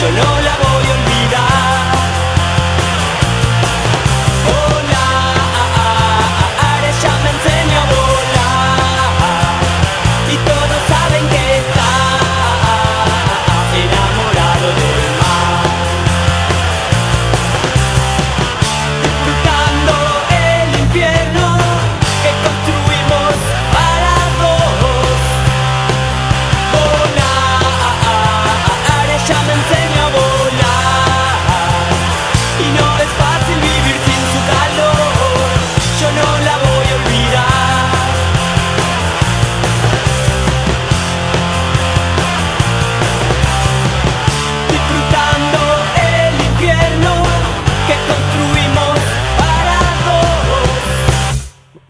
yo no la voy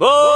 Oh.